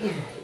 Yeah.